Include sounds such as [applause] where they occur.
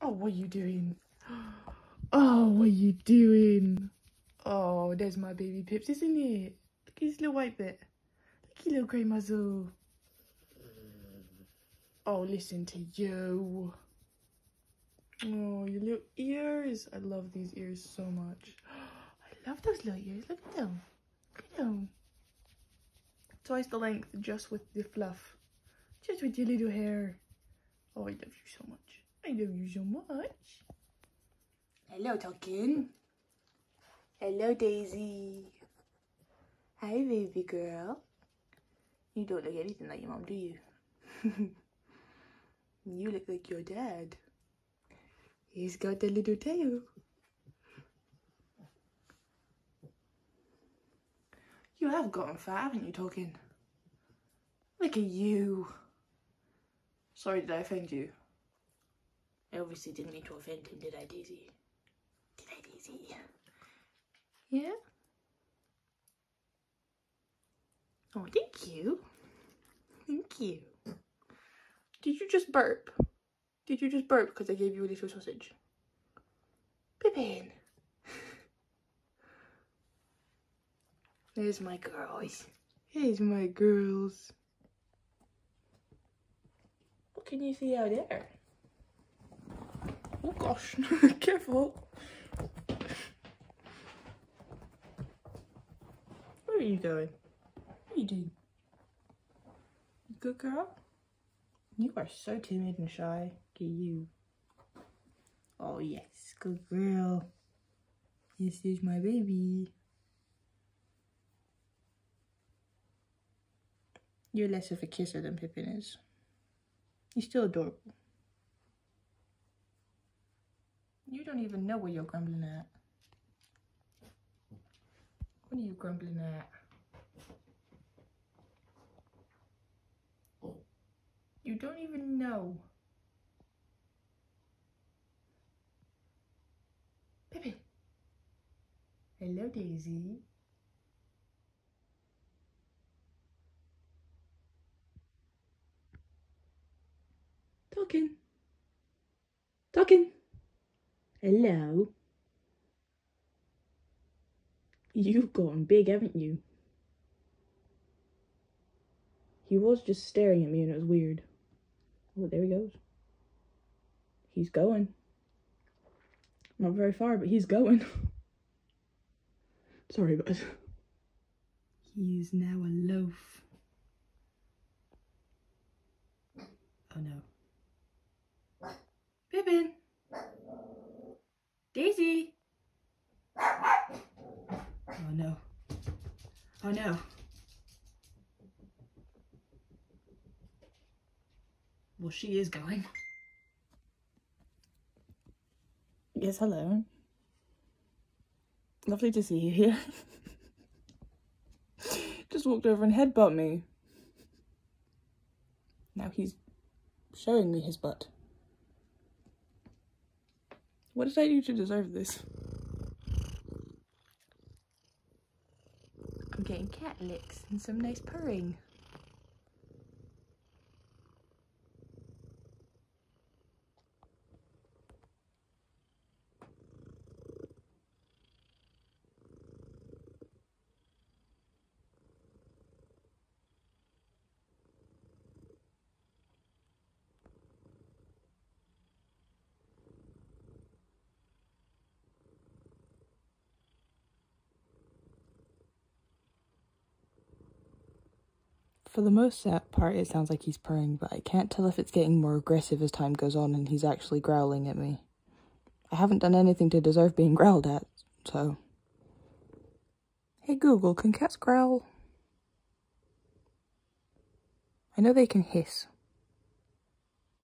Oh, what are you doing? Oh, what are you doing? Oh, there's my baby Pips, isn't it? Look at his little white bit. Look at his little grey muzzle. Oh, listen to you. Oh, your little ears. I love these ears so much. I love those little ears. Look at them. Look at them. Twice the length just with the fluff. Just with your little hair. Oh, I love you so much. I love you so much. Hello, Tolkien. Hello, Daisy. Hi, baby girl. You don't look anything like your mom, do you? [laughs] you look like your dad. He's got the little tail. You have gotten fat, haven't you, Tolkien? Look at you. Sorry, did I offend you? I obviously didn't mean to offend him, did I, Daisy? Did I, Daisy? Yeah? Oh, thank you. Thank you. Did you just burp? Did you just burp because I gave you a little sausage? Pippin. There's my girls. Here's my girls. What can you see out there? Oh gosh, [laughs] careful. Where are you going? What are you doing? Good girl? You are so timid and shy. At you. Oh yes, good girl. This is my baby. You're less of a kisser than Pippin is. He's still adorable. You don't even know what you're grumbling at. What are you grumbling at? You don't even know. Pippin. Hello, Daisy. Tolkien. Tolkien. Hello. You've gotten big, haven't you? He was just staring at me and it was weird. Oh, there he goes. He's going. Not very far, but he's going. [laughs] Sorry, but he is now a loaf. Oh no. Pippin! Daisy! Oh no. Oh no. Well, she is going. Yes, hello. Lovely to see you here. [laughs] Just walked over and headbutt me. Now he's showing me his butt. What did I do to deserve this? Getting cat licks and some nice purring. For the most part, it sounds like he's purring, but I can't tell if it's getting more aggressive as time goes on and he's actually growling at me. I haven't done anything to deserve being growled at, so... Hey Google, can cats growl? I know they can hiss.